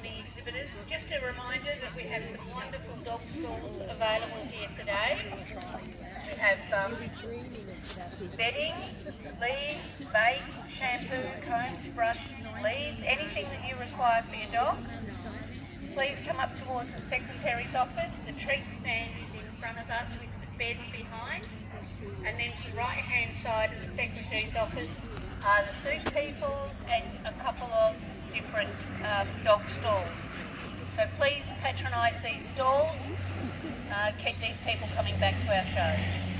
morning exhibitors. Just a reminder that we have some wonderful dog stalls available here today. We have um, bedding, leads, bait, shampoo, combs, brush, leads, anything that you require for your dog. Please come up towards the Secretary's office. The treat stand is in front of us with the bed behind. And then to the right hand side of the Secretary's office are the food people and a couple of different um, dog stalls. So please patronise these stalls, uh, keep these people coming back to our shows.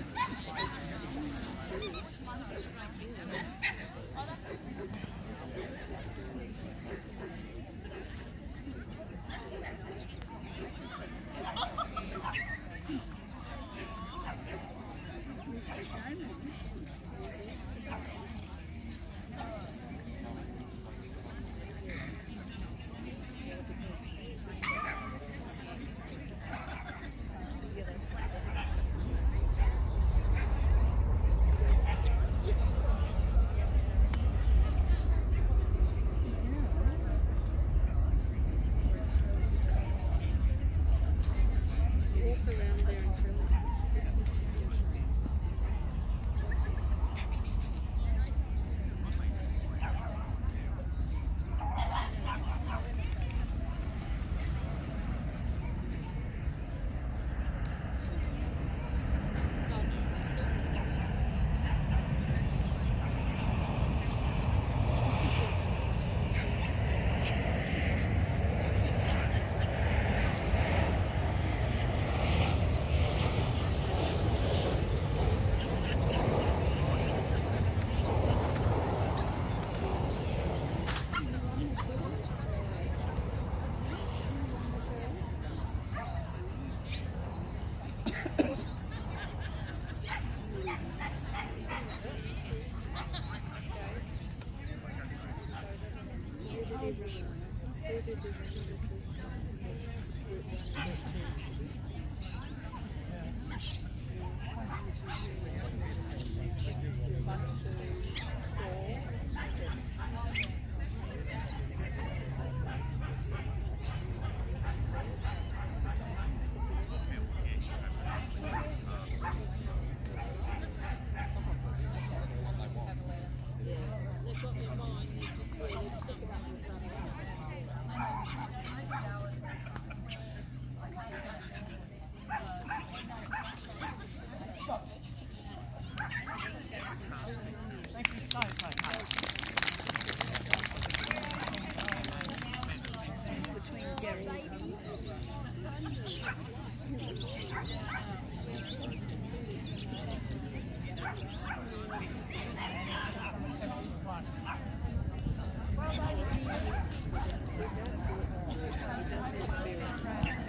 And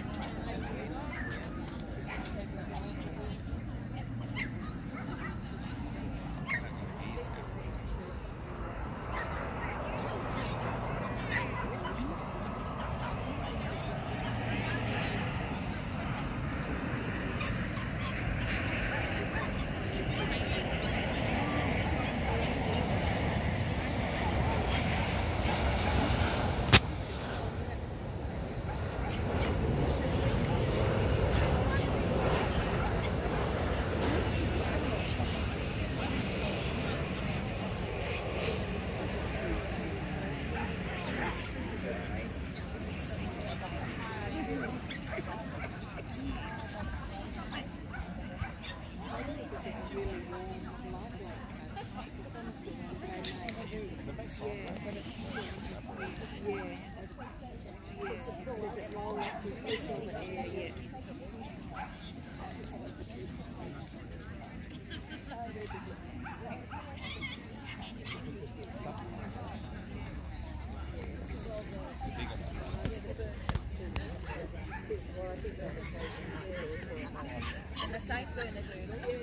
the side burner doing